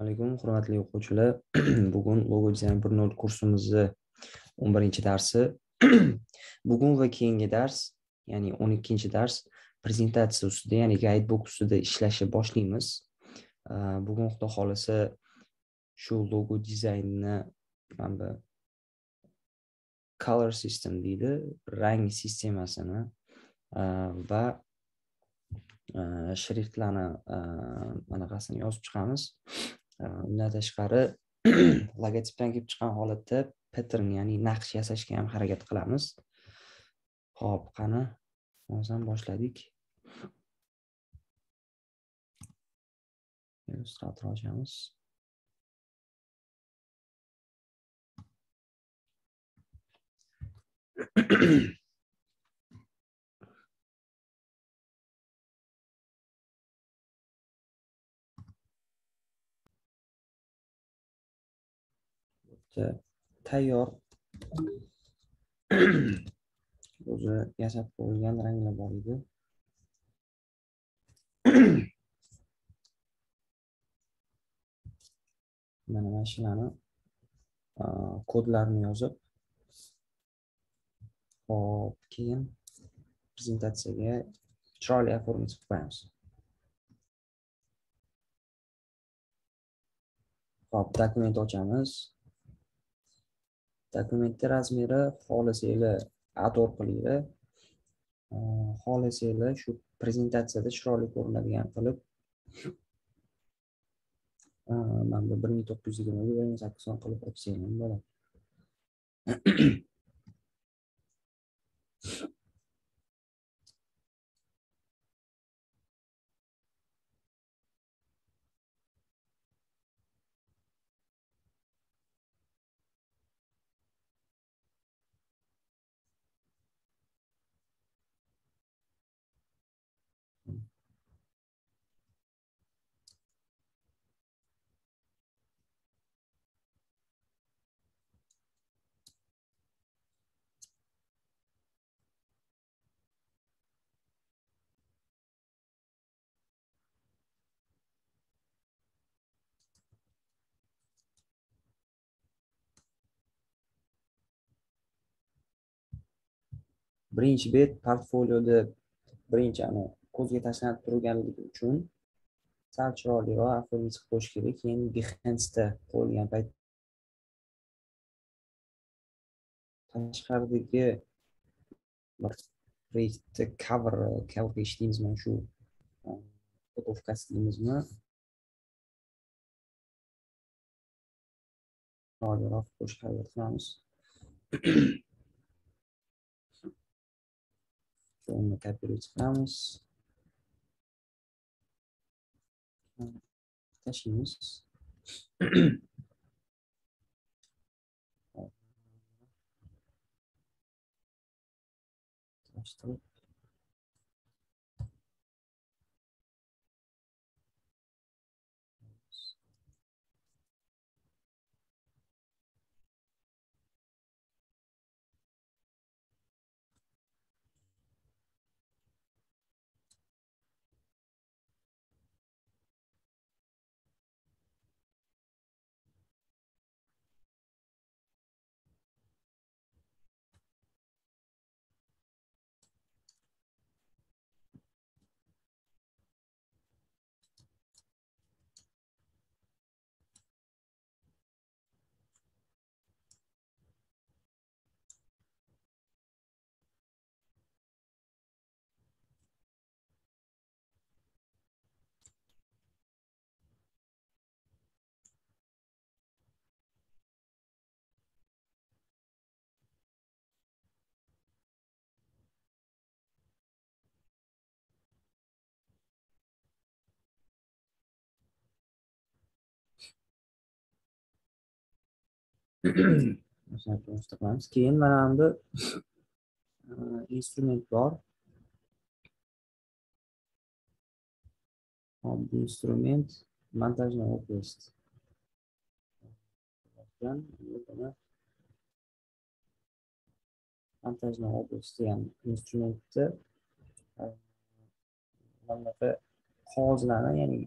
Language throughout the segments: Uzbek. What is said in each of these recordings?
alaykum hurmatli o'quvchilar. Bugun logo dizayn bir nol kursimizni o'n birinchi darsi. Bugun va keyingi dars ya'ni o'n ikkinchi dars prezentatsiya ustida ya'ni guidebook ustida ishlashni boshlaymiz. Bugun xudo xohlasa shu logo dizaynni mana bu color system deydi rang sistemasini va shriftlarni anaqasini yozib chiqamiz. Э, undan tashqari logotipdan kelib chiqqan holatda pattern ya'ni naqsh yasashga ham harakat qilamiz. Ho'p qani hozir boshladik. Illyustrator ochamiz. tayyor. O'zi yasab qo'yilgan ranglar bor edi mana mana shularni kodlarini yozib hop keyin prezentatsiyaga chiroyli оформить qilib qo'yamiz hop dokument ochamiz dokumentni razmeri xohlasanglar add qilinglar. Xohlasanglar shu prezentatsiyada chiroyli ko'rinadigan qilib mana bu bir ming to'qqiz yuz yigirmaga bir ming sakkiz qilib ochsanglar ham bo'ladi birinchi bet portfolioda birinchi ani ko'zga tashlanib turganligi uchun sal chiroyliroq оформить qo'yish kerak. Keyin behanceda qo'yilgan payt tashqaridagi proyektni cover cover page deymizmi shu e, fotovkasi deymizmi chiroyliroq qo'yishga harakat qilamiz. uni kopировать qilamiz tashlaymiz qilamiz keyin mana bu instrument bor. Instrument montajni область montajni область degan instrumentni mana bunaqa qog'ozlarni ya'ni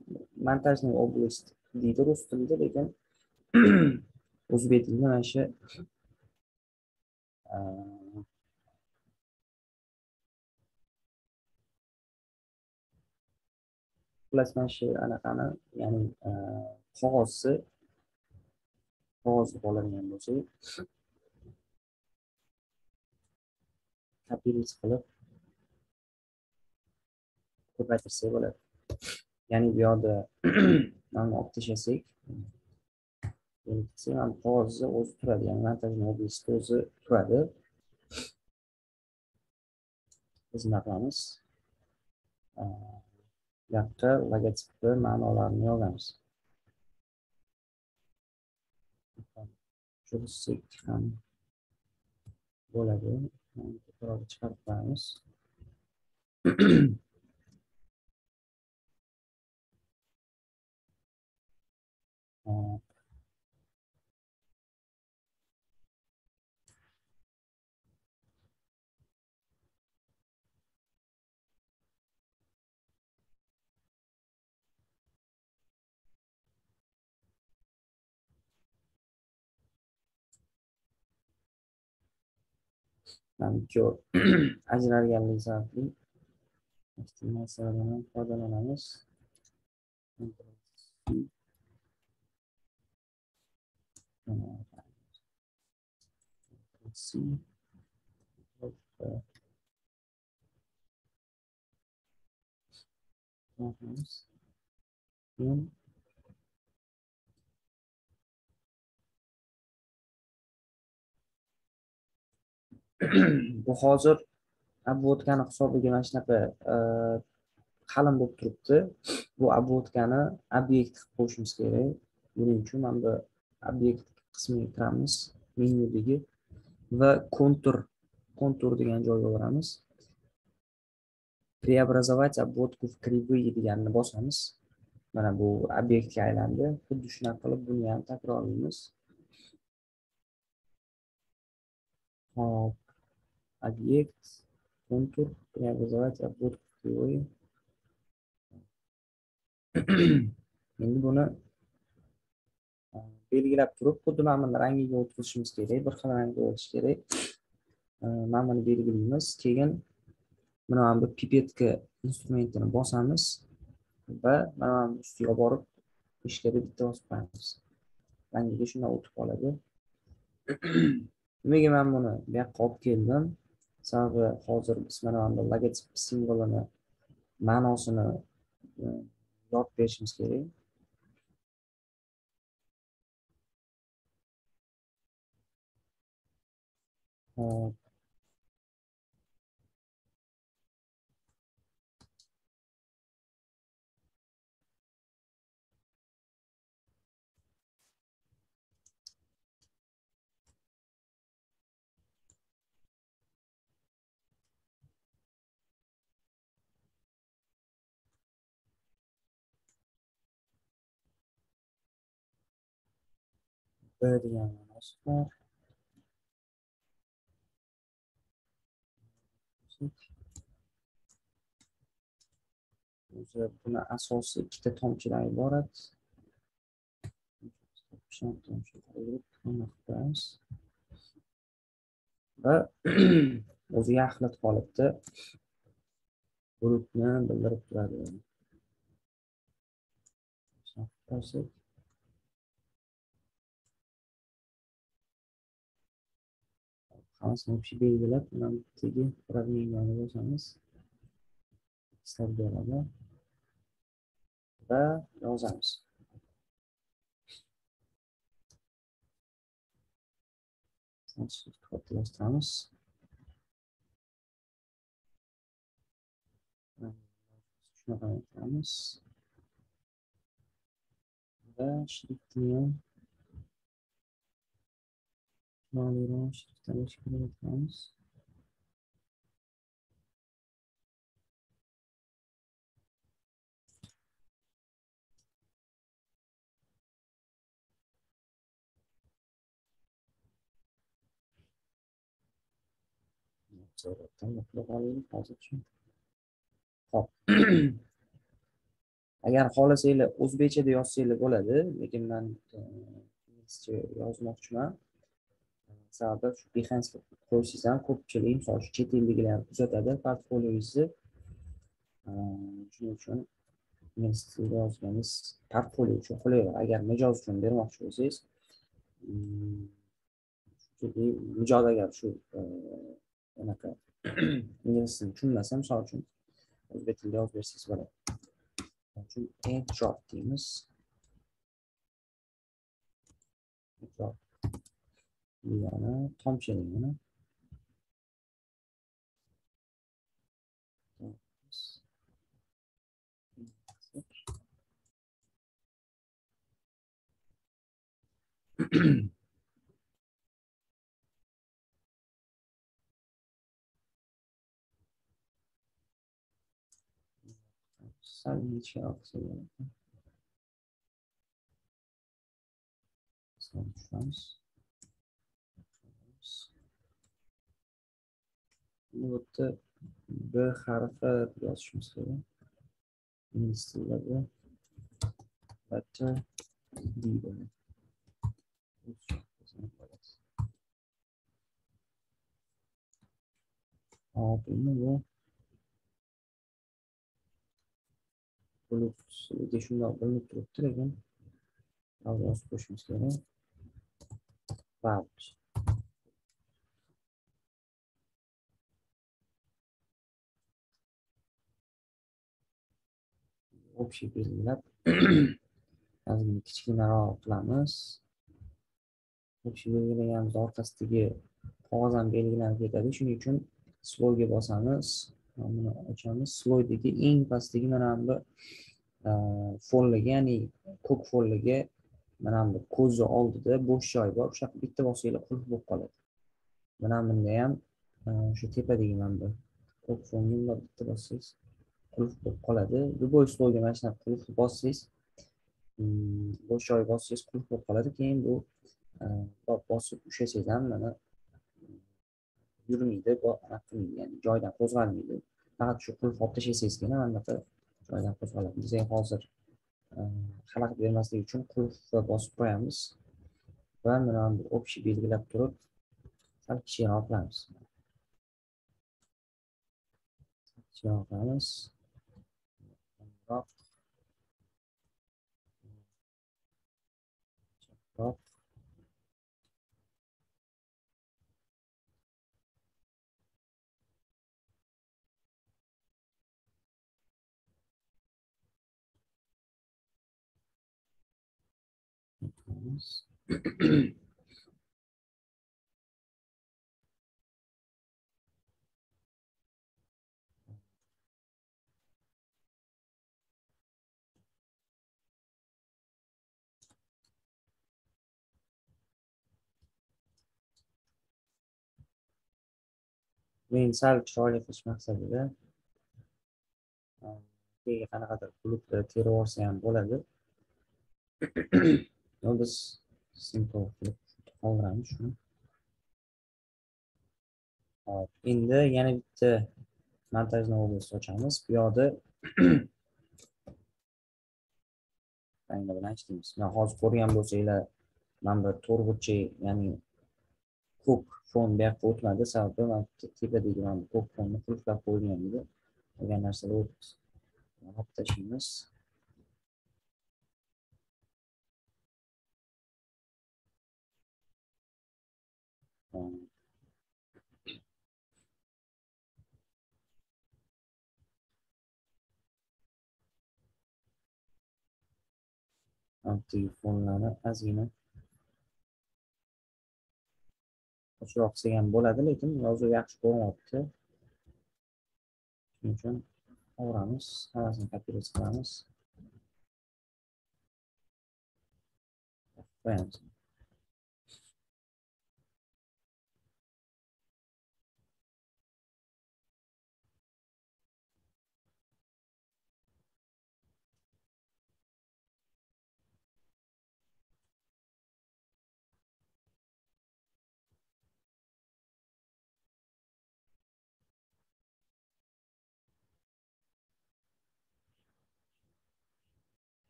montajni oblast deydi rus tilida lekin o'zbek tilida mana shu xullas mana shu anaqani ya'ni qog'ozni qog'ozni oladigan bo'lsak kopiyalik qilib ko'paytirsak bo'ladi ya'ni bu yoqda mana olib tashlasak mana qog'ozni o'zi turadi ya'ni montajni obyekti o'zi turadi biz nima qilamiz bu yoqda logotipni ma'nolarini yozamiz cho'zsak ham bo'ladi to'g'ri chiqarib qo'yamiz namcho ajralganligi sababli narsalardan foydalanamiz C keyin bu hozir обводкani hisobiga mana shunaqa e, qalin bo'lib turibdi. Bu обводкani obyekt qilib qo'yishimiz kerak. Buning uchun mana bu obyekt qismiga kiramiz menyudagi va kontur kontur degan joyga boramiz. Преобразовать обводку в кривые deganini bosamiz. Mana bu obyektga aylandi. Xuddi shunaqa qilib buni ham takrorlaymiz. Hop. Объект, контур, преобразовать обводку в кривой. Endi buni belgilab turib, xuddi mana buni rangiga o'tkazishimiz kerak, bir xil rangga bo'lishi kerak. Mana buni belgilaymiz. Keyin mana bu pipetka instrumentini bosamiz va mana bu ustiga borib ichkari bitta bosib qo'yamiz. Rangiga shunday o'tib qoladi. Nimaga men buni bu yoqqa olib keldim? Sababi hozir biz mana bu logotip simvolini ma'nosini e, yopib berishimiz kerak. B degan ma'nosi bor o'zi buni asosi ikkita tomchidan iborat va o'ziga axlat holatda bulutni bildirib turadi. Hammasini общий belgilab mana bu yerdagi uravnениyani bosamiz ishlab beradi va yozamiz kattalashtiramiz shunaqa qilamiz va shriftni ham chiroyliroq shriftdan kerak qilamiz suratdan yuqtirib olaylik hozir shu hop agar xohlasanglar o'zbekchada yozsanglar bo'ladi lekin man eh, e, inglizcha yozmoqchiman. Sababi shu behance qo'ysangiz ham ko'pchilik misol uchun chet elliklar kuzatadi portfolioingizni shuning uchun ingliz tilida yozganingiz portfolio uchun qulayroq agar mijoz uchun bermoqchi bo'lsangiz mijoz agar shu anaqa ingliz tilini tushunmasa misol uchun o'zbek tilida yozib bersangiz bo'ladi uchun airdrop deymiz drop degani tomchi degani sal yetishroq tushamiz bu yerda b harfi yozishimiz kerak. İngliz tilida albatta d bo'ladi hop endi bu bulut shundoq bilinib turibdi lekin yozib qo'yishimiz kerak. Общий belgilab ozgina kichkinaroq qilamiz. Общий belgilaganimiz orqasidagi qog'oz ham belgilanib ketadi. Shuning uchun sloyga bosamiz. Buni ochamiz. Sloydagi eng pastdagi mana bu e, follaga ya'ni ko'k follaga mana bu ko'zni oldida bo'sh joy bor. O'sha yoqqa bitta bossanglar qulf bo'lib qoladi. Mana bunda ham e, o'sha tepadagi mana bu ko'k fonga bitta bossangiz qulf bo'lib qoladi. Любой slойga mana shunaqa qulfni bossangiz hmm, bo'sh joy bossangiz qulf bo'lib qoladi. Keyin bu e, bosib ushlasangiz ham mana yurmaydi qilmaydi. Ya'ni joyidan qo'zg'almaydi. Faqat shu qulfni olib tashlasangizzgina mana bunaqa joyidan qo'zg'aladi biz hozir e, xalaqit bermaslik uchun qulfni bosib qo'yamiz va mana bu общий belgilab turib sal kichikroq qilamiz kichikroq qilamiz Vamos. men sal chiroyli qilish maqsadida keyin qanaqadir klubda terib yuborsa ham bo'ladi biz simple qilib qoldiramiz shuni hop endi yana bitta montajni oblast ochamiz bu yoqda ranglar bilan ishlaymiz man hozir ko'rgan bo'lsanglar mana bu to'rtburchak ya'ni ko'k fon bu yoqqa o'tmadi. Sababi man tepadagi mana bu ko'k fonni qulflab qo'ygan edi. Qolgan narsalar o'tdi olib telefonlari telefonlarni ozgina. Ochroq qilsak ham bo'ladi lekin yozuv yaxshi ko'rinyapti. Shuning uchun olamiz hammasini kopirovat qilamiz. Qo'yamiz.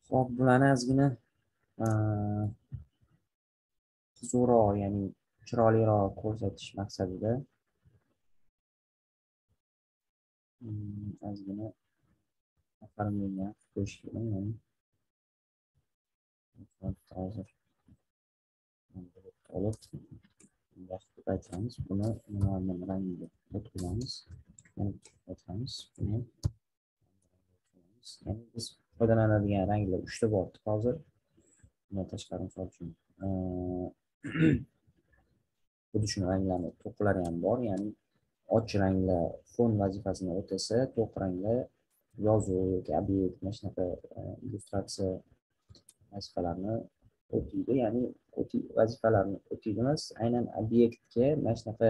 Xo'p, bularni ozgina e, zo'roq, ya'ni chiroyliroq ko'rsatish maqsadida mm, ozgina ofarinlangan qo'yish kerak ya'ni hozir olib vaqt aytamiz buni nimani rangiga o'tkazamiz aytamiz buni ya'ni biz foydalanadigan ranglar uchta bo'lyapti hozir. Bundan tashqari misol uchun xuddi shu ranglarni to'qlari ham bor ya'ni och ranglar fon vazifasini o'tasa to'q ranglar yozuv yoki obyekt mana shunaqa e, illyustratsiya vazifalarni o'taydi ya'ni vazifalarni o'taydi emas aynan obyektga mana shunaqa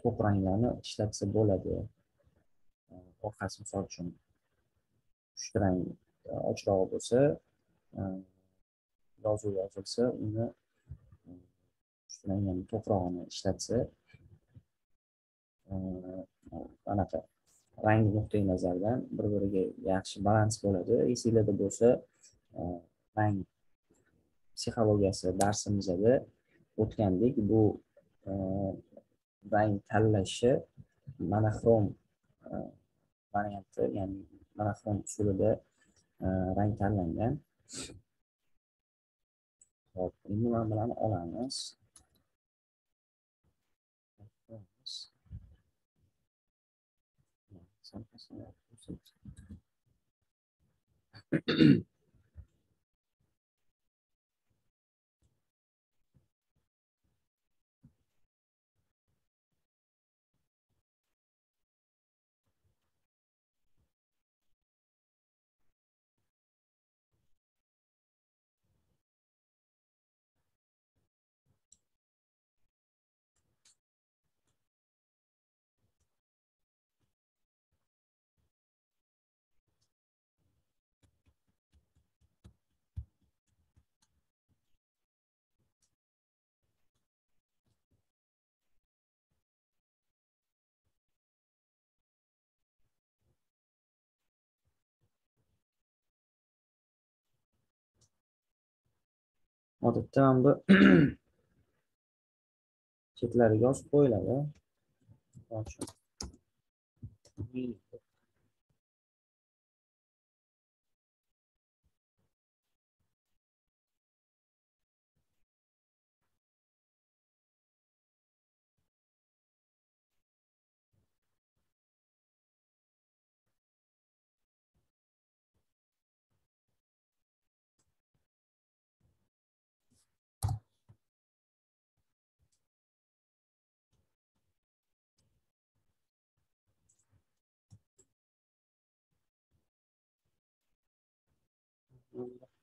to'q ranglarni ishlatsa bo'ladi. Orqasi misol uchun uchta rang ochrog'i bo'lsa e, yozuv yozilsa uni e, rang to'prog'ini ishlatsa e, anaqa rang nuqtai nazardan bir biriga yaxshi balans bo'ladi. Esinglarda bo'lsa rang psixologiyasi darsimizda o'tgandik. Bu rang tanlashi monoxrom varianti ya'ni monoxrom usulida rang tanlangan hop endi mana bularni olamiz odatda mana bu chetlariga yozib qo'yiladi.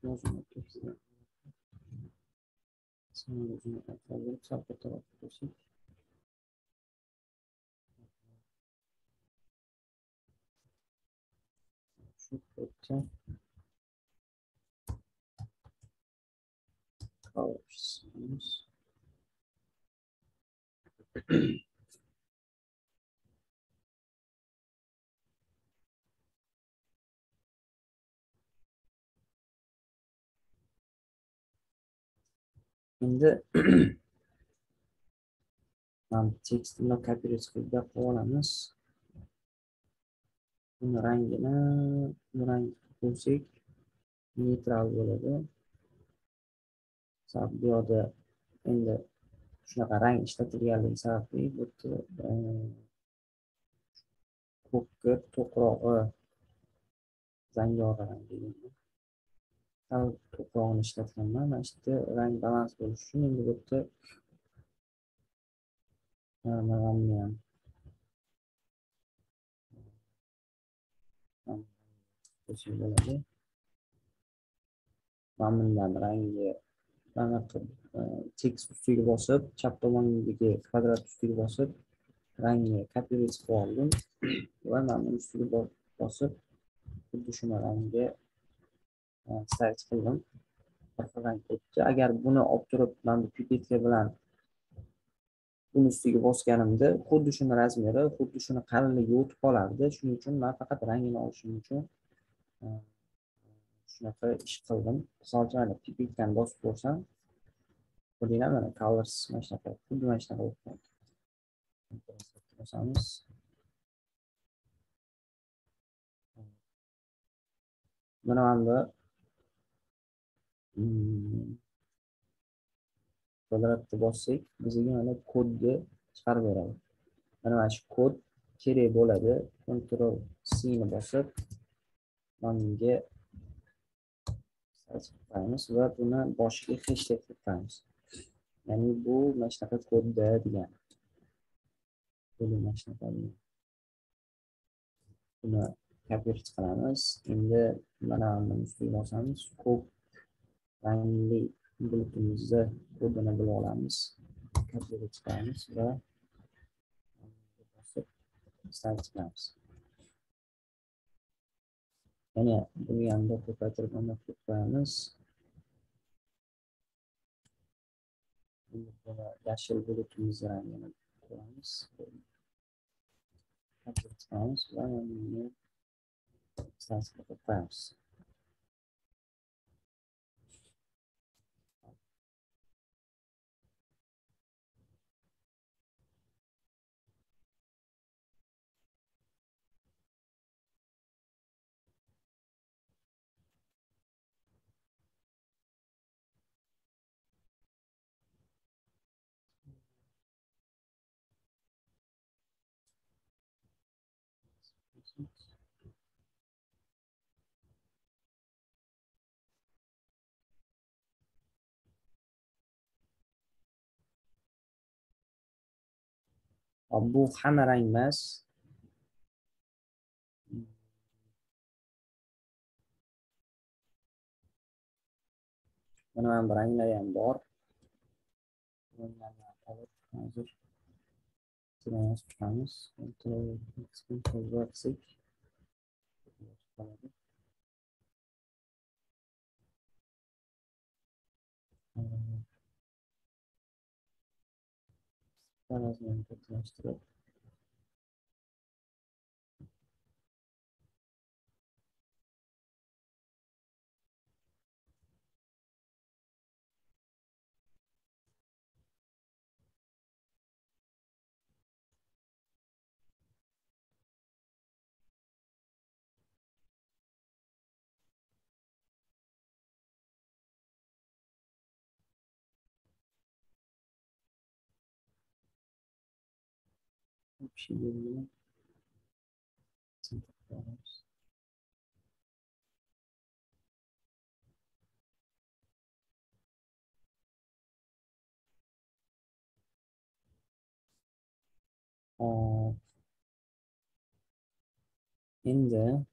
yazmak hepsini. Sonra uzun Colors. Endi tekstilni kopировать qilib qilib olamiz. Buni rangini bu rang qo'ysak neytral bo'ladi. Sabab bu yoqda endi shunaqa rang ishlatilganligi sababli bu yerda ko'kka to'qrog'i e, zangori rang sal to'pog'ini ishlatganman mana shu yerda rang balans bo'lishi uchun endi bu yerda manani ham bo'ladi mana bundan rangi mana tekst ustiga bosib chap tomondagi kvadrat ustiga bosib rangni kopировать qilib oldim va mana buni ustiga bosib xuddi shu rangga sayt qildim bir xil rang agar buni olib turib mana bu pipetka bilan buni ustiga bosganimda xuddi shuni razmeri xuddi shuni qalinligi o'tib qolardi shuning uchun man faqat rangini olishim uchun shunaqa ish qildim misol uchun mana pipetkani bosib ko'rsam ko'rdinglar mana colors mana shunaqa xuddi mana shunaqa bo'lib qoldi bosamiz mana bunda Hmm. kvadratni bossak bizga mana kodni chiqarib beradi mana mana shu kod kerak bo'ladi. Ctrl C ni bosib bunga qilamiz va buni boshiga hashtag qilamiz ya'ni bu mana shunaqa kodda degani mana shunaqa buni kopировать qilamiz. Endi mana buni ustiga bosamiz. Ko'p rangli bulutimizni kodini bilib olamiz kopировать qilamiz va bosib stavить qilamiz yana buni yanada ko'paytirib mana qilib qo'yamiz yashil bulutimizni rangini ko'ramiz qilamiz va buni qilib qo'yamiz Hop, bu hamma rang emas. Mana mana bu ranglar ham bor. Hozir yozib chiqamiz. Ctrl V qilsak. Bir şey görüyorum. Uh, in the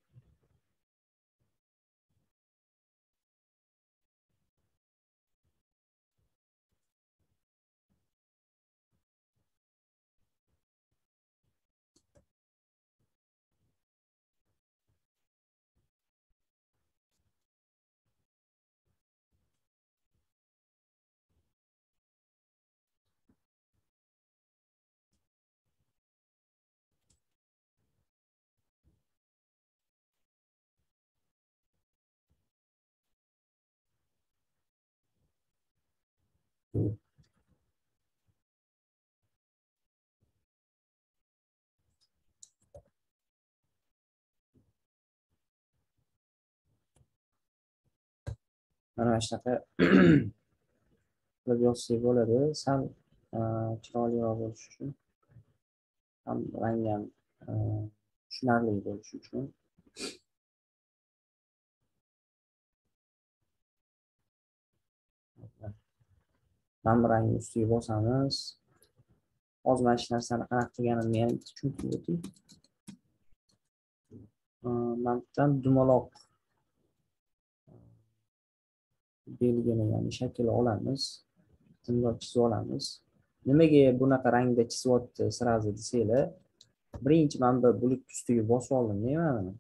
mana shunaqa qilib yozsak bo'ladi. Sal e, chiroyliroq bo'lishi uchun ham rangi ham e, tushunarli bo'lishi uchun. Ham rangni ustiga bosamiz. Hozir mana shu narsani qanaqa qilganimni ham tushunib o'ting e, mana bu yerdan dumaloq. Belgini ya'ni shakl olamiz timsoh chizib olamiz. Nimaga bunaqa rangda chizyapti сразу desanglar birinchi mana bu bulut ustiga bosib oldimda mana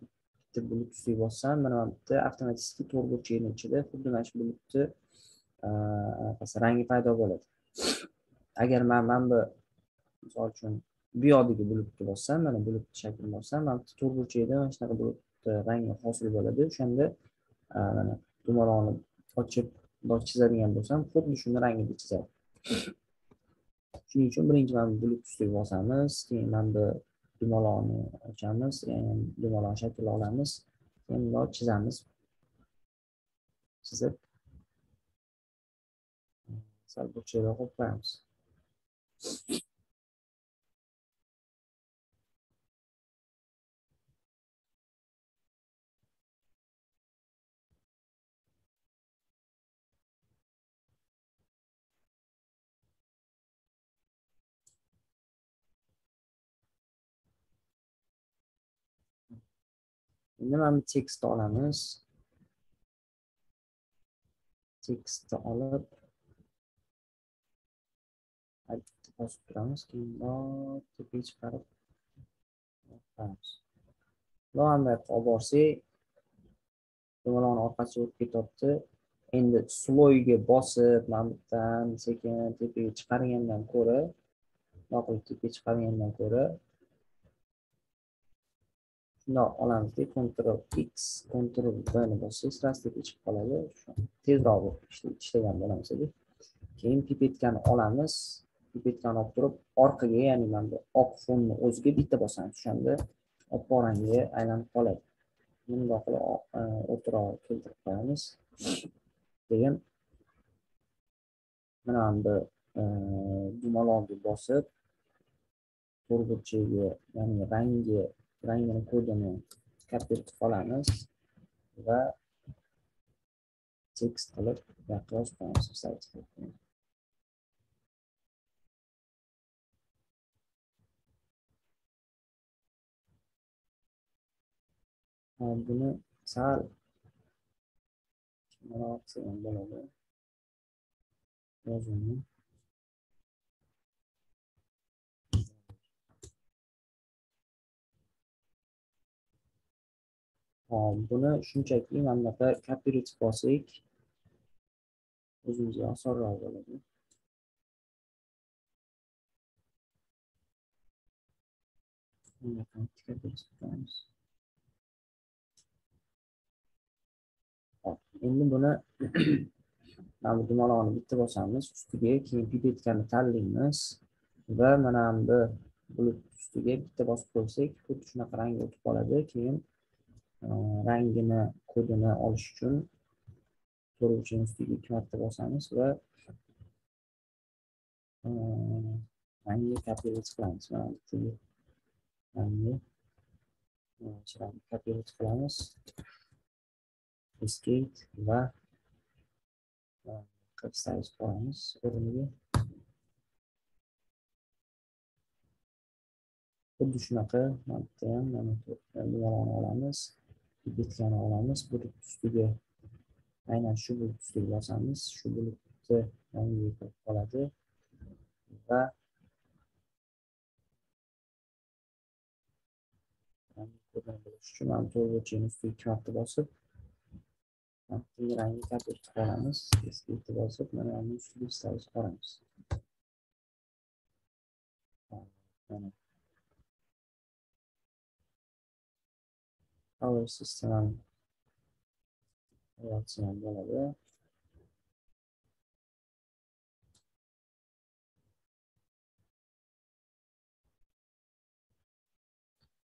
bitta bulut ustiga bossam mana bu bitta avtomatik to'rt burchakni ichida xuddi mana shu bulutni anaqasi rangi paydo bo'ladi. Agar man mana bu misol uchun bu yoqdagi bulutni bossam mana bulut shaklini bossam mana to'rt burchakda mana shunaqa bulutni rangi hosil bo'ladi. O'shanda mana dumaloni ochib chizadigan bo'lsam xuddi shuni rangida chizadi. Shuning uchun birinchi mana bulut ustiga bosamiz keyin mana bu dumaloqni ochamiz dumaloq shakl olamiz keyin bundoq chizamiz. Chizib. Sal burchakroq qo'yib qo'yamiz. Endi mana bu tekstni olamiz tekstni olib bosib turamiz keyin bundoq tepaga chiqarib qo'yamiz olib borsak dumaloqni orqasiga o'tib ketyapti endi sloyga bosib mana bu sekin tepaga chiqargandan ko'ra bundoq qilib tepaga chiqargandan ko'ra shundoq olamizda Ctrl X Ctrl V ni bossangiz deb ichib qoladi tezroq ishlagan bo'lamiz keyin pipetkani olamiz pipetkani olib turib orqaga ya'ni mana bu oq fonni o'ziga bitta bosamiz o'shanda oppoq rangga aylanib qoladi bundoq qilib o'tiroq keltirib qo'yamiz keyin mana bu dumaloqni bosib to'rtburchaga ya'ni rangi rangini kodini kopya etib olamiz va tekst qilib yozib qo'yamiz buni sal kattaroq qilsam bo'ladi? Yozuvni Ehm, buni shunchaki mana bunaqa kopirib bossak o'zimizga osonroq bo'ladi. Endi buni mana bu dumaloqni bitta bosamiz. Ustiga keyin pipetkani tanlaymiz va mana bu bulut ustiga bitta bosib qo'ysak xuddi shunaqa rangga o'tib qoladi. Keyin Э, rangini kodini olish uchun to'rtburchakni ustiga ikki marta bosamiz va e, rangni kopировать qilamiz mana bittaga rangni kopировать qilamiz escape va e, qirq sayz qo'yamiz o'rniga. Xuddi shunaqa mana bu yerda ham mana nimalarni olamiz. Bitkani olamiz. Bulut ustiga aynan shu bulut ustiga bosamiz shu bulutni rangiga kirib qoladi. Va bilish uchun mana bu to'rtburchakni ustiga ikki marta bosib rangni kopya qilamiz eski bosib mana buni ustiga stavib qolamiz mana power system reaksiyon bo'ladi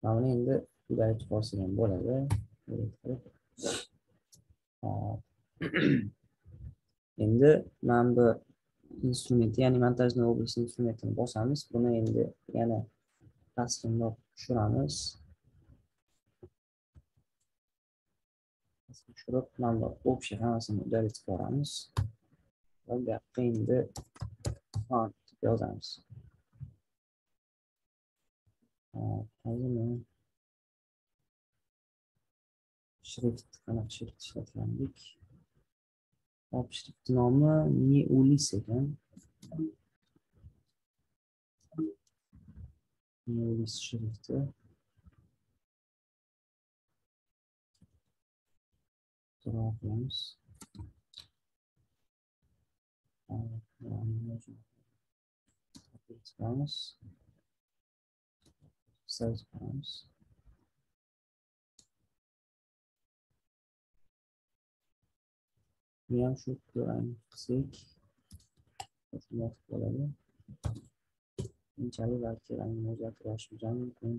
mana buni endi uylanib qolsa ham bo'ladi endi mana bu instrument ya'ni montajni obraz instrumentini bosamiz buni endi yana pastroq tushiramiz tushirib mana bu общий hammasini удалить qilib yuboramiz va bu yoqqa endi font deb yozamiz hozir shrift qanaqa shrift ishlatgandik hop shrift nomi neulis ekan neulis shrifti draw qilamiz qilamiz size qilamiz buni ham shu rang qilsak xizmat bo'ladi keyinchalik balki rangni o'zgartira olishimiz ham mumkin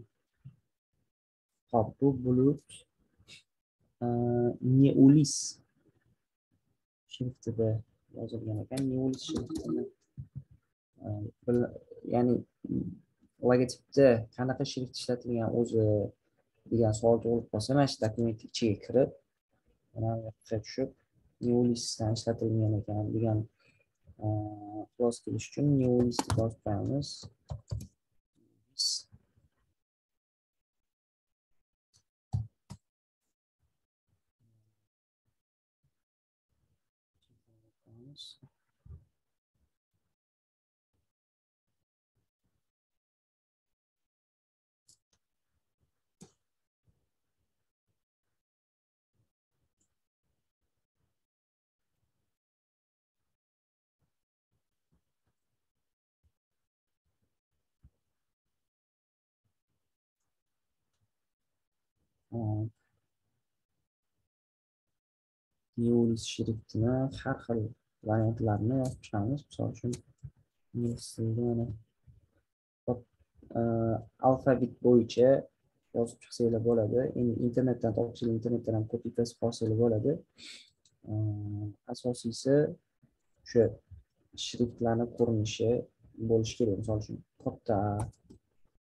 ho'p bu bulut E, neulis shriftida yozilgan ekan. Neulis shriftini e, ya'ni logotipda qanaqa shrift ishlatilgan o'zi degan savol tug'ilib qolsa mana shu dokument ichiga kirib mana bu yoqqa tushib neulisdan ishlatilgan ekan degan e, xulosa kelish uchun neulis deb yozib qo'yamiz neulis shriftini har xil variantlarni yozib chiqamiz misol uchun ingliz tilida mana e, alfabet bo'yicha yozib chiqsanglar bo'ladi. Endi internetdan topsanglar internetdan ham copy paste olsanglar bo'ladi. E, asosiysi o'sha shriftlarni ko'rinishi bo'lishi kerak. Misol uchun katta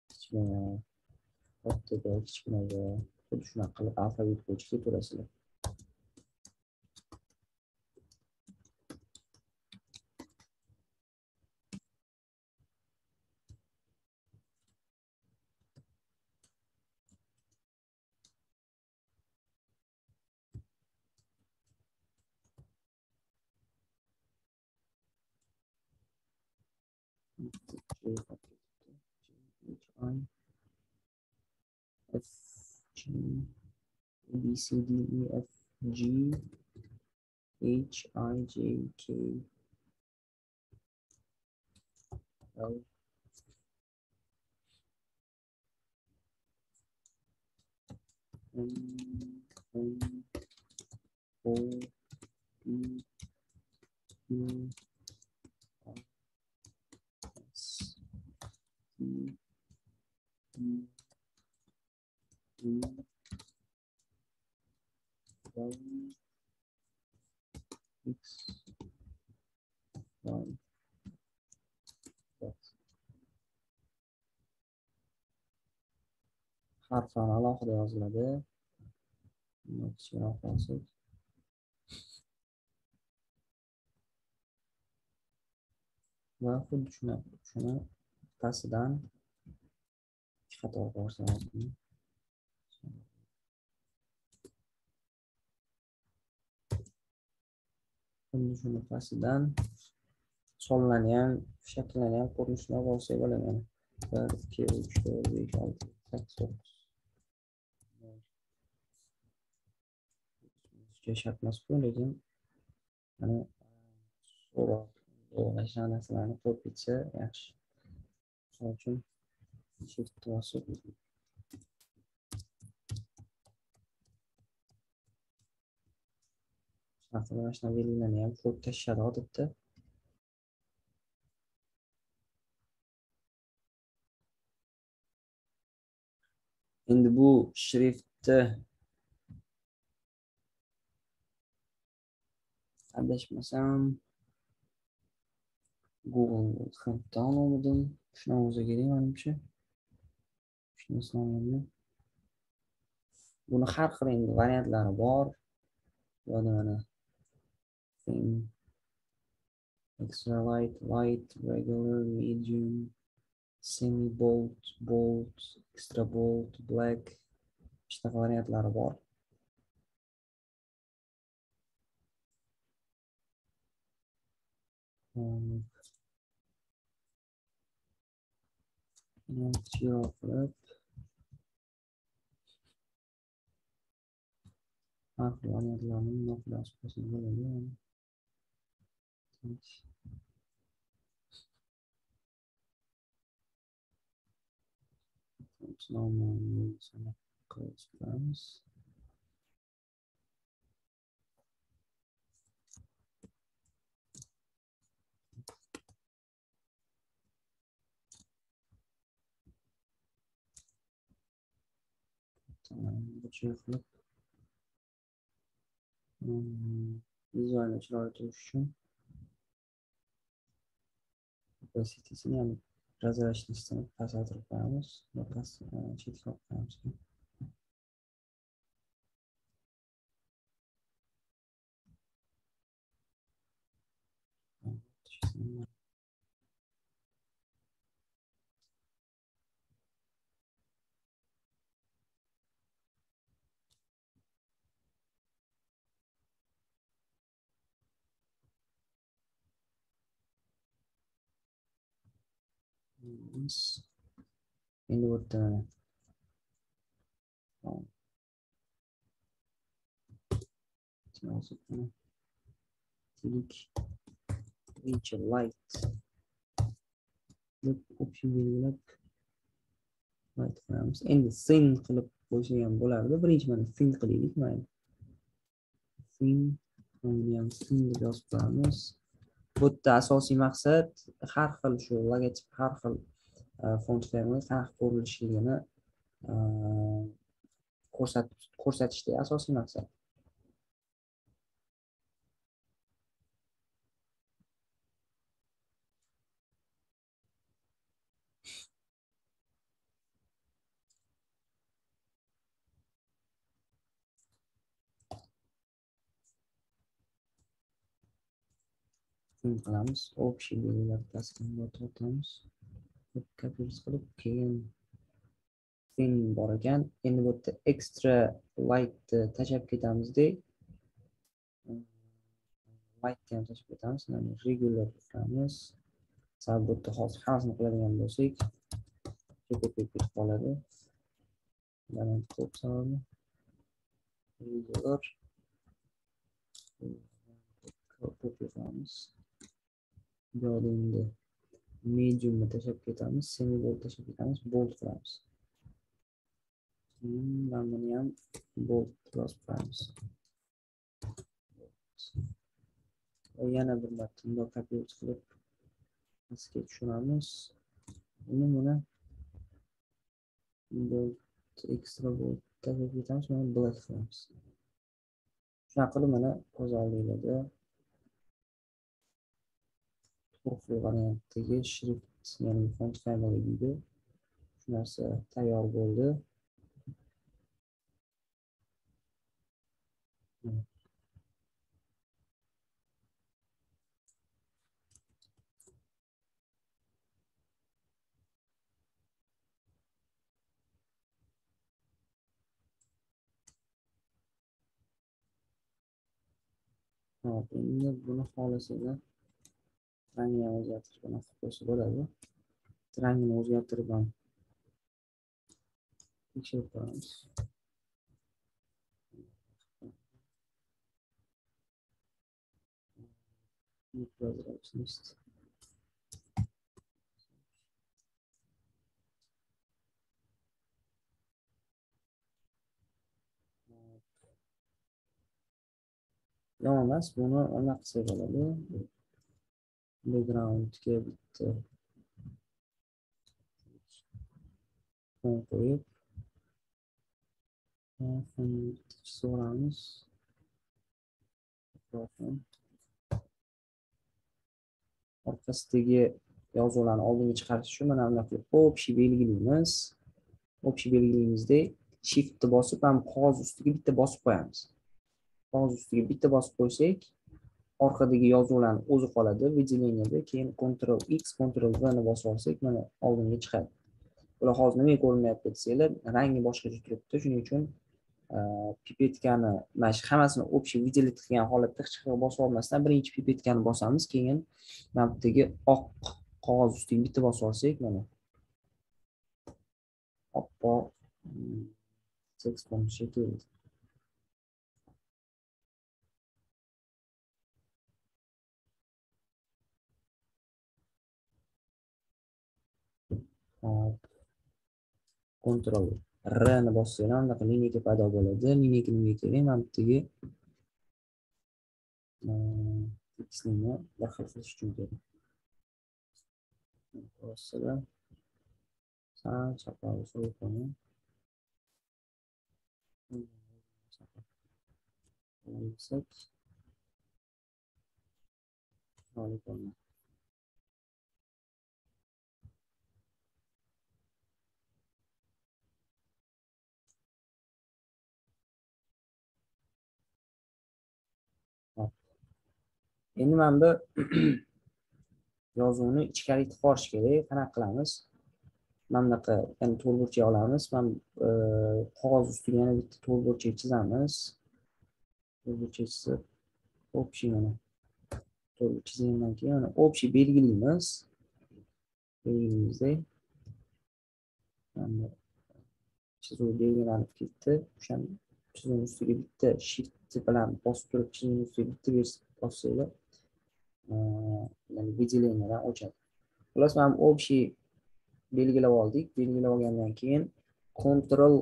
kichkina kattaga kichkinaga xuddi shunaqa qilib alfabet bo'yicha ketaverasizlar F G B C D E F G H I J K L M N O P Q X Y harflar alohida yoziladi kichikroq qilsak va xuddi shuni shuni pastidan ikki qator qilsa xuddi shuni pastidan sonlarni ham shakllarni ham ko'rinishini olib olsak bo'ladi mana bir ikki uch to'rt besh olti sakkiz to'qqiz. Shart emasku lekin mana so'roq mana narsalarni qo'yib ketsa yaxshi. Misol uchun shift bosib shunaqa mana shunaqa belgilarni ham ko'p tashlashadi odatda endi bu shriftni adashmasam google chromdan olmadim shunaqa bo'lsa kerak manimcha shuni sinovlarni buni har xil endi variantlari bor yo'da mana thin extra light light regular medium semi bold bold extra bold black. Shunaqa variantlari bor. Kichikroq qilib har xil variantlarni bundoq yozib qo'ysak bo'ladi qilib chiqamiz bunday qilib vizualni chiroyli turishi uchun opacity'sini ya'ni прозрачностьni pasaytirib qo'yamiz chetga olib qo'yamiz endi bu yerda tilik birinchi light. Deb option belgilab light qo'yamiz endi thin qilib qo'ysa ham bo'lardi birinchi mana thin qilaylik mayli thin ham thin deb yozib qo'yamiz bu yerda asosiy maqsad har xil shu logotip har xil e, font family qanaqa ko'rinishligini e, ko'rsatishda asosiy maqsad. Qilamiz общий belgilar tasqinga tortamiz kopiyamiz qilib keyin thin bor ekan endi bu yerda extra lightni tashlab ketamizda lightni ham tashlab ketamiz regular qilamiz sal bu yerda hozir hammasini qiladigan bo'lsak ko'payib ketib qoladi ko'p sababi regular ko'p qilamiz bu mediumni tashlab ketamiz semibol tashlab ketamiz bold qilamiz. Hmm, mana buni ham bold yozib qo'yamiz yana bir marta bundoq kopirovka qilib pastga tushiramiz. Uni buni bold ekstra bold tashlab ketamiz mana black qilamiz. Shunaqa qilib mana ko'z oldinglarda turli variantdagi shrift ya'ni font family deydi shu narsa tayyor bo'ldi. Hop, endi buni xohlasanglar. Rangini o'zgartirib bunaqa qo'ysa bo'ladi rangini o'zgartirib ham tekshirib ko'ramiz yomon emas buni anaqa qilsak bo'ladi backgroundga bitta qo'yib so'ramiz. Orqasidagi yozuvlarni oldinga chiqarish uchun mana bunaqa qilib общий belgilaymiz общий belgilaymizdek shiftni bosib ham qog'oz ustiga bitta bosib qo'yamiz. Qog'oz ustiga bitta bosib qo'ysak orqadagi yozuvlarni o'zi qoladi. Выделениеda keyin Ctrl X Ctrl V ni bosib olsak mana oldinga chiqadi. Bular hozir nimaga ko'rinmayapti desanglar rangi boshqacha turibdi. Shuning uchun e, pipetkani mana shu hammasini общий выделить qilgan holatda hech qayerga bosib olmasdan birinchi pipetkani bosamiz. Keyin mana bu yerdagi oq qog'oz ustiga bitta bosib olsak mana oppoq mm, tekst Ctrl R ni bossanglar anaqa lineyka paydo bo'ladi. Lineyka nimaga kerak? Mana bu yerga tekstni bir xil qilish uchun kerak. Bossada sal chapog'i solib qo'ying. olsak chiroyli bo'ladi endi mana bu yozuvni ichkari itib borish kerak qanaqa qilamiz? Mana bunaqa yana to'rtburchak olamiz. Mana e, qog'oz ustiga yana bitta to'rtburchak chizamiz. To'rtburchak chizib общий mana. To'rtburchak chizgandan keyin mana общий belgilaymiz. Belgilaymizda chizuv belgilanib ketdi. O'shani chizuvni ustiga bitta shift bilan bosib turib chizuvni ustiga bitta bossanglar ya'ni выделениyadan o'chadi xullas mana общий belgilab oldik belgilab olgandan keyin control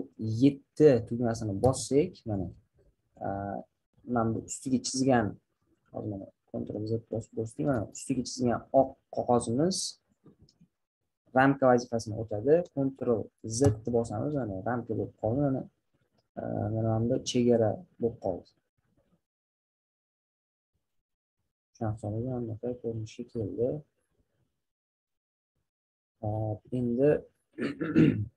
yetti tugmasini bossak mana mana bu ustiga chizgan hozir mana control Z bosib bosdik mana ustiga chizgan oq qog'ozimiz ramka vazifasini o'tadi control Z bosamiz mana ramka bo'lib qoldi mana mana bunda chegara bo'lib qoldi shunaqa anaqa ko'rinishga keldi? Hop endi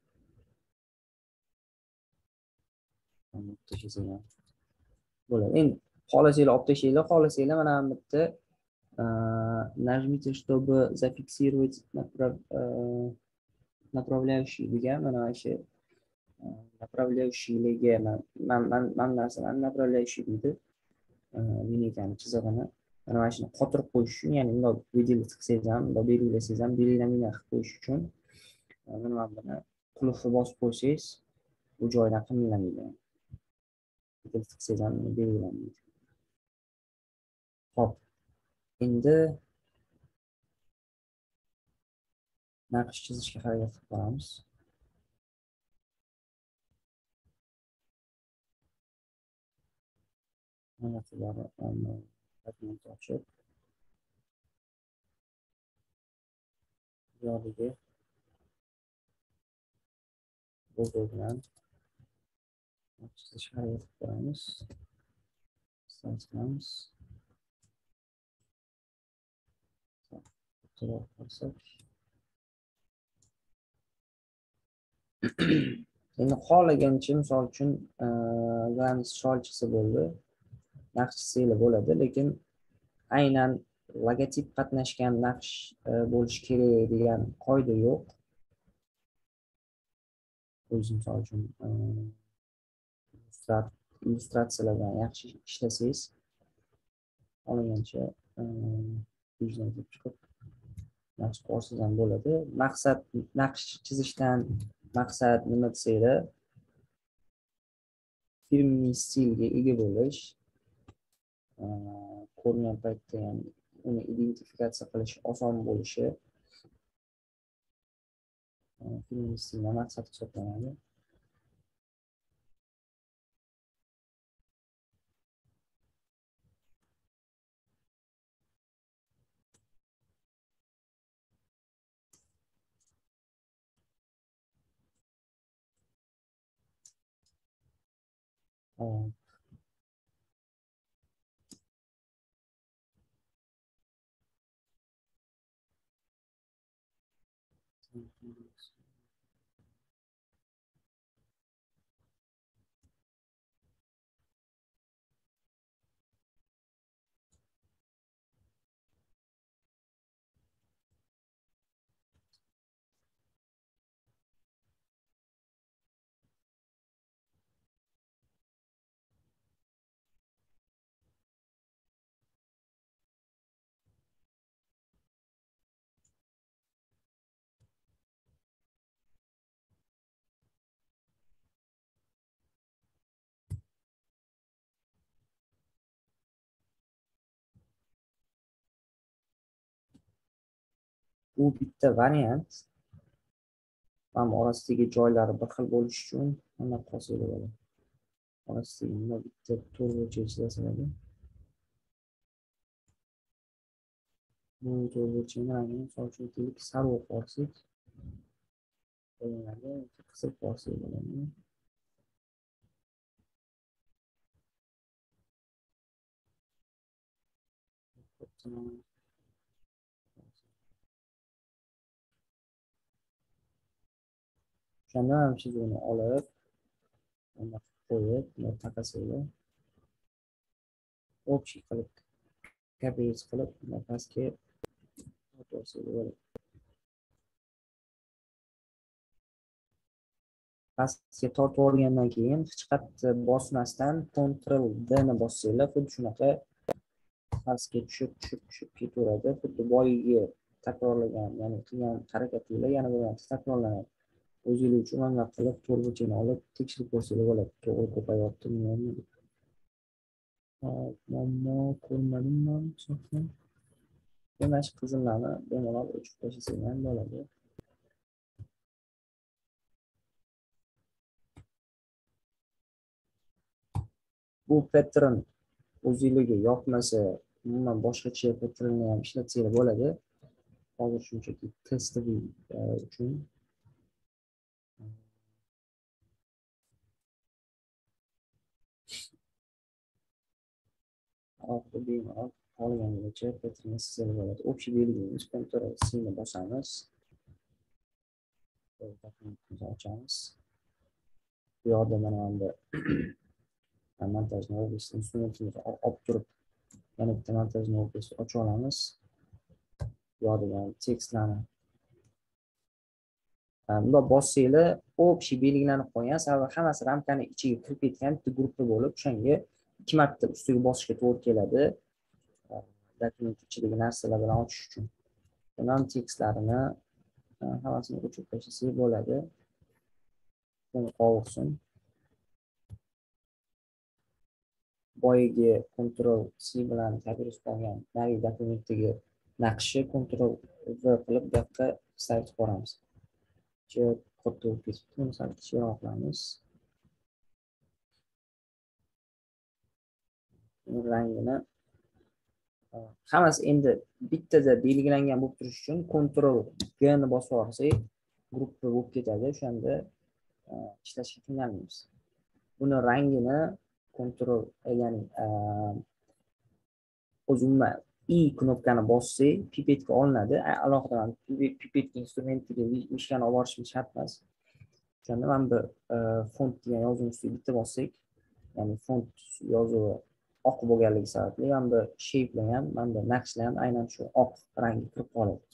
bo'ladi. Endi xohlasanglar olib tashlanglar xohlasanglar mana bu yerda нажмите чтобы зафиксировать направляющий degan mana shu направляющийlarga mana narsalarni направляющий deydi lineykani chizig'ini. Mana mana shuni qotirib qo'yish uchun ya'ni bundoq выделить qilsangiz ham bundoq belgilasangiz ham belgilamanglar qilib qo'yish uchun mana buni qulfni bosib qo'ysangiz bu joydan qimirlamaydi qilsangiz ham belgilanmaydi ho'p. Endi naqsh chizishga harakat qilib ko'ramiz mana fragment ochib yoniga. Logo bilan chizish harakat qilib ko'ramiz qilamiz qilsak endi xohlagancha misol uchun glamiz chiroyli bo'ldi. Naqsh chizsanglar bo'ladi lekin aynan logotip qatnashgan naqsh e, bo'lishi kerak degan qoida yo'q. O'zi misol uchun e, illyustratsiyalar bilan yaxshi ishlasangiz olgancha e, yuzaga chiqib naqsh qilsangiz ham bo'ladi. Maqsad naqsh chizishdan maqsad nima desanglar firmniy stilga ega bo'lish ko'rgan paytda ham uni identifikatsiya qilish oson bo'lishi firmniy maqsad hisoblanadi u bitta variant. Mana orasidagi joylari bir xil bo'lishi uchun orasidagi nima bitta to'rtburchak bu to'rtburchakni rangini misol uchun kelib sarv qilib olsak qisib bo'ladi Thank you. O'shanda ham chizuvni olib qo'yib bundoq общий qilib kopiyasi qilib bundoq pastga pastga tortib olgandan keyin hech qayerda bosmasdan Ctrl D ni bossanglar xuddi shunaqa pastga tushib tushib tushib ketaveradi xuddi boyagi takrorlagan ya'ni qilgan harakatinglar yana bir marta takrorlanadi. O'zinglar uchun mana qilib to'rtburchakni olib tekshirib ko'rsanglar bo'ladi. To'g'ri ko'payyaptimi yo'qmi? Muammo ko'rmadim man demak qizillarni bemalol o'chirib tashlasang ham bo'ladi. Bu pattern o'zinglarga yoqmasa umuman boshqacha patternni ham ishlatsanglar bo'ladi. Hozir shunchaki test e, uchun bemalol qolganigacha patternni sizlar bo'ladi общий belgimiz control C bosamiz ochamiz bu yoqda mana endi montaj область instrumentimizni olib turib yana bitta montaj область ochib olamiz bu yoqda tekstlarni bundoq bossanglar общий belgilanib qolgan sababi hammasi ramkani ichiga kirib ketgan bitta gruppa bo'lib o'shanga ikki marta ustiga bosishga to'g'ri keladi. Ehm, Dokument ichidagi narsalar bilan ochish uchun bundan tekstlarini e, hammasini o'chirib tashlasak bo'ladi. Qovursin. Boyagi control C bilan kopirib qolgan narigi dokumentdagi naqshni control V qilib bu yoqqa sayt boramiz katta ketibdi buni sal kichikroq qilamiz. Rangini hammasi endi bittada belgilangan bo'lib turishi uchun control G ni bosib yuborsak gruppa bo'lib ketadi. O'shanda ishlashga qiynalmaymiz. Buni rangini control ya'ni o'zi umuman i knopkani bossak pipetka olinadi. Alohida pipetka instrumentiga mishkani olib borishimiz shart emas o'shanda mana bu font degan yozuvni ustiga bitta bossak ya'ni font yozuvi oq bo'lganligi sababli mana bu shapelar ham mana bu naqshlar ham aynan shu oq rangga kirib qoladi.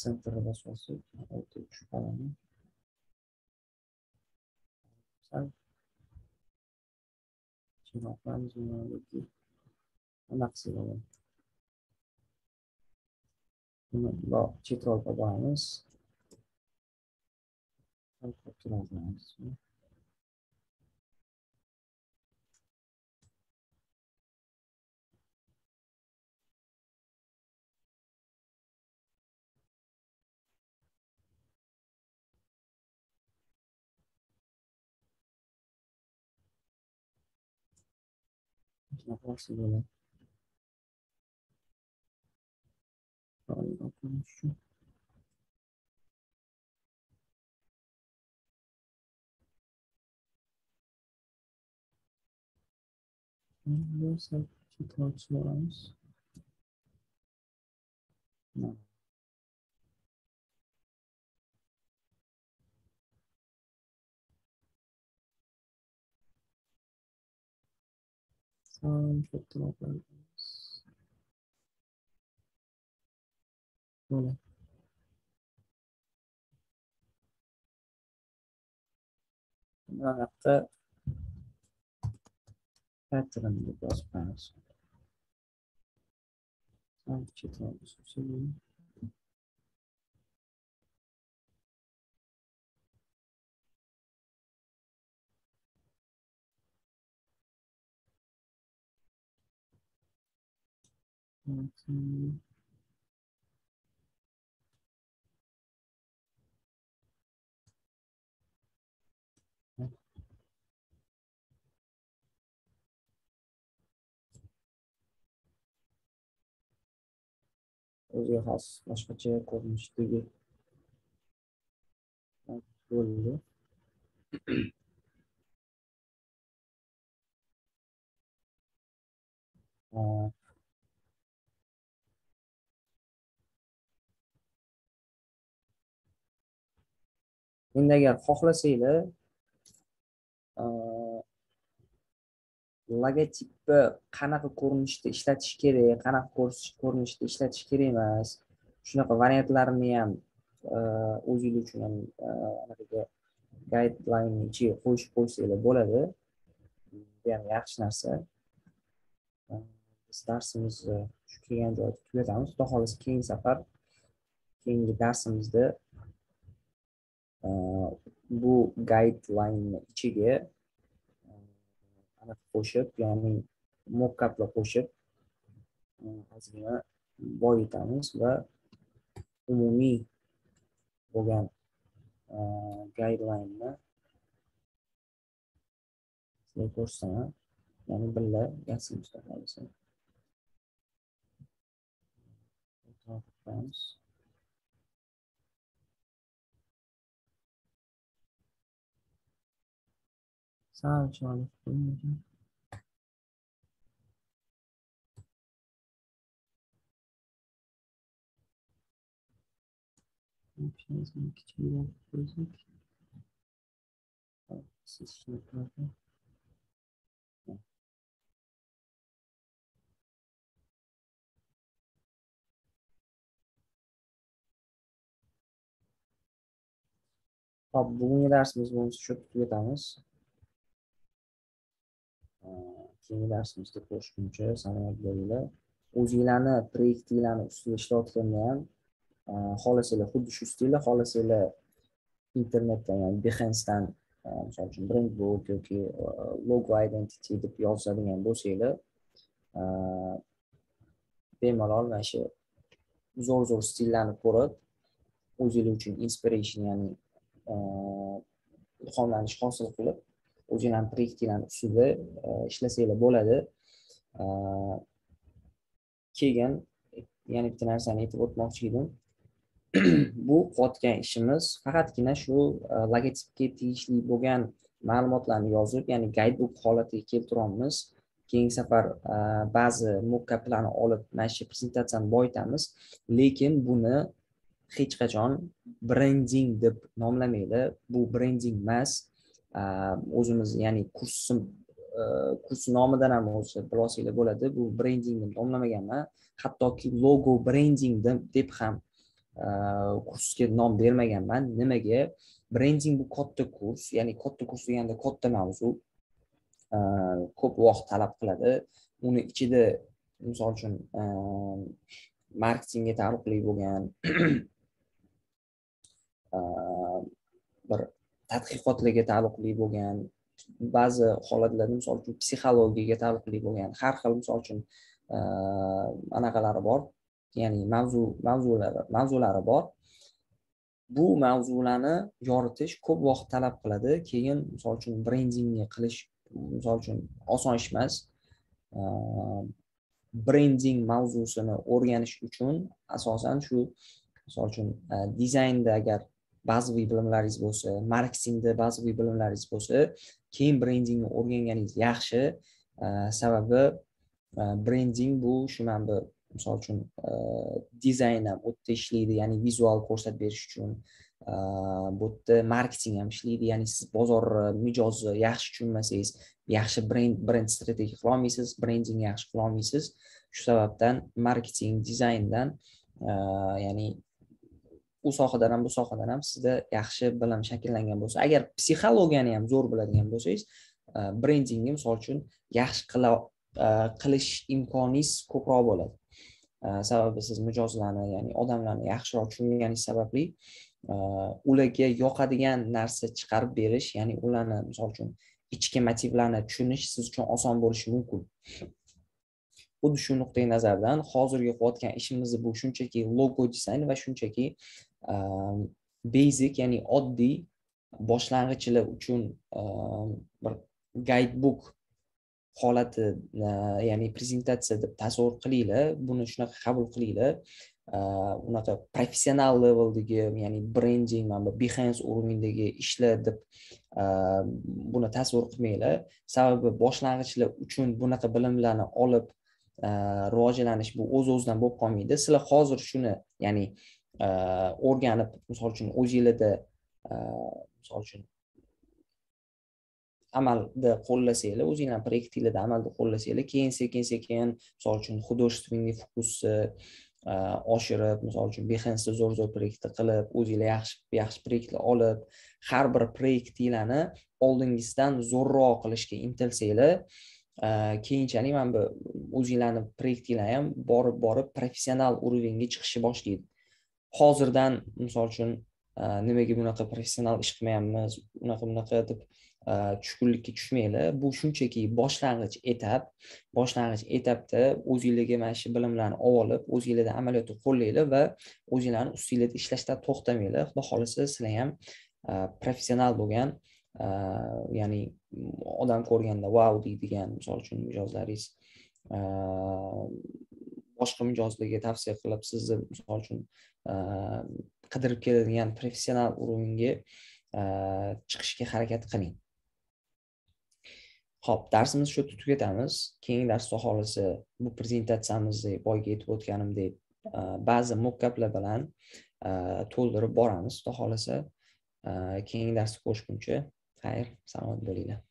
Sentrga bosib olsak o'rtaga tushib qoladi sal chiroq qilamiz yoki anaqa bo'ladi buni bundoq Hayır, atlamışım. Böyle sadece tartışmalarımız. Ne? Sağ olun, çok teşekkür ederim. Böyle. Hatta pattern bir bas parası. Sanki çet olmuş. Okay. O'ziga xos boshqacha ko'rinishdagi bo'ldi. Endi agar xohlasanglar logotipni qanaqa ko'rinishda ishlatish kerak qanaqa ko'rinishda ishlatish kerak emas. Shunaqa variantlarini ham e, o'zinglar uchun ham e, anaqaga guideline ichiga qo'shib qo'ysanglar bo'ladi. Bu ham yaxshi narsa. E, biz darsimizni shu kelgan joyda tugatamiz. Xudo xohlasa keyingi safar keyingi darsimizda bu guideline ichiga qo'shib ya'ni mockaplar qo'shib ozgina boyitamiz va umumiy bo'lgan guidelineni sizlarga ko'rsataman ya'ni birga yasaymiz xohlasa sal chiroyli qilib Optionsni kichikroq qo'ysak. Siz tushunarli. Hop, bugungi darsimiz bo'yicha shu tugatamiz. Keyingi darsimizda ko'rishguncha salomat bo'linglar. O'zinglarni proyektinglarni ustida ishlayotganda ham e, xohlasanglar xuddi shu stilda xohlasanglar internetdan ya'ni behancedan e, misol uchun brend yoki e, logo identity deb yozadigan bo'lsanglar bemalol mana shu zo'r zo'r stillarni ko'rib o'zinglar uchun inspiration ya'ni ilhomlanish hosil qilib o'zinglarni proyektinglarni ustida e, ishlasanglar bo'ladi. E, Keyin yana bitta narsani aytib o'tmoqchi edim. Bu qilayotgan ishimiz faqatgina shu e, logotipga tegishli bo'lgan ma'lumotlarni yozib ya'ni guidebook holatiga keltiramiz keyingi safar ba'zi mockaplarni olib mana shu prezentatsiyani boyitamiz. Lekin buni hech qachon brending deb nomlamanglar bu brending emas. O'zimiz ya'ni kursim kurs nomidan ham o'zi bilolsanglar bo'ladi. Bu brending deb nomlamaganman. Hattoki logo brending deb ham kursga nom bermaganman. Nimaga? Brending bu katta kurs ya'ni katta kurs deganda katta mavzu. Ko'p vaqt talab qiladi. Uni ichida misol uchun marketingga taalluqli bo'lgan bir tadqiqotlarga taalluqli bo'lgan ba'zi holatlarda misol uchun psixologiyaga taalluqli bo'lgan har xil misol uchun anaqalari bor ya'ni mavzu mavzulari mavzulari bor. Bu mavzularni yoritish ko'p vaqt talab qiladi keyin misol uchun brendingni qilish misol uchun oson ish emas. Brending mavzusini o'rganish uchun asosan shu misol uchun dizaynda agar bazaviy bilimlaringiz bo'lsa marketingda bazaviy bilimlaringiz bo'lsa keyin brendingni o'rganganingiz yaxshi. Sababi e, brending bu shu mana bu misol uchun e, dizayn ham u yerda ishlaydi ya'ni vizual ko'rsatib berish uchun e, bu yerda marketing ham ishlaydi. Ya'ni siz bozor mijozni yaxshi tushunmasangiz yaxshi brend brend strategiya qila olmaysiz brending yaxshi qila olmaysiz. Shu sababdan marketing dizayndan ya'ni u sohadan ham bu sohadan ham sizda yaxshi bilim shakllangan bo'lsa agar psixologiyani ham zo'r biladigan bo'lsangiz e, brendingni misol uchun yaxshi qila e, qilish imkoningiz ko'proq bo'ladi. E, sababi siz mijozlarni ya'ni odamlarni yaxshiroq tushunganingiz sababli ularga yoqadigan narsa chiqarib berish ya'ni ularni misol uchun ichki motivlarni tushunish siz uchun oson bo'lishi mumkin. Xuddi shu nuqtai nazardan hozirgi qilayotgan ishimiz bu shunchaki logo dizayn va shunchaki Ehm, basic ya'ni oddiy boshlang'ichlar uchun ehm, bir guidebook holati ya'ni prezentatsiya deb tasavvur qilinglar. Buni shunaqa qabul qilinglar. Ehm, unaqa professional leveldagi ya'ni brending mana bu behance уровеньdagi ishlar deb buni tasavvur qilmanglar. Sababi boshlang'ichlar uchun bunaqa bilimlarni olib rivojlanish bu o'z o'zidan bo'lib qolmaydi. Sizlar hozir shuni ya'ni Э, o'rganib misol uchun o'zinglarda э, misol uchun amalda qo'llasanglar o'zinglarni proyektinglarda amalda qo'llasanglar keyin sekin sekin misol uchun художественный fokusni э, oshirib misol uchun behensda zo'r zo'r proyektlar qilib o'zinglar yaxshi yaxshi proyektlar olib har bir proyektinglarni oldingisidan zo'rroq qilishga intilsanglar keyinchalik mana bu o'zinglarni proyektinglar ham borib borib professional уровеньga chiqishni boshlaydi. Hozirdan misol uchun e, nimaga bunaqa professional ish qilmayapmiz unaqa bunaqa deb e, tushkunlikka tushmanglar bu shunchaki boshlang'ich etap boshlang'ich etapda o'zinglarga mana shu bilimlarni olib olib o'zinglarda amaliyotda qo'llanglar va o'zinglarni ustinglarda ishlashdan to'xtamanglar xudo xohlasa sizlar ham e, professional bo'lgan ya'ni odam ko'rganda vau deydigan misol uchun mijozlaringiz boshqa mijozlarga tavsiya qilib sizni misol uchun qidirib keladigan professional уровеньga chiqishga harakat qiling Xo'p, darsimizni shu yerda tugatamiz. Keyingi darsda xohlasa bu prezentatsiyamizni boyagi aytib o'tganimdek ba'zi mockaplar bilan to'ldirib boramiz, xudo xohlasa. Keyingi darsda ko'rishguncha xayr, salomat bo'linglar.